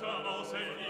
Vater außer